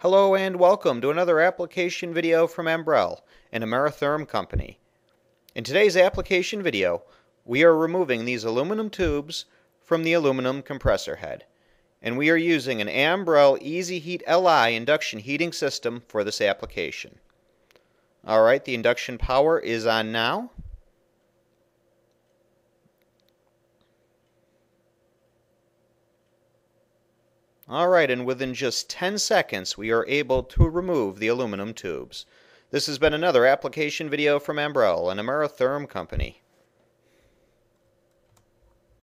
Hello and welcome to another application video from Ambrell, an Ameritherm company. In today's application video, we are removing these aluminum tubes from the aluminum compressor head. And we are using an Ambrell Easy Heat Li induction heating system for this application. Alright, the induction power is on now. Alright, and within just 10 seconds we are able to remove the aluminum tubes. This has been another application video from Ambrell, an Ameritherm company.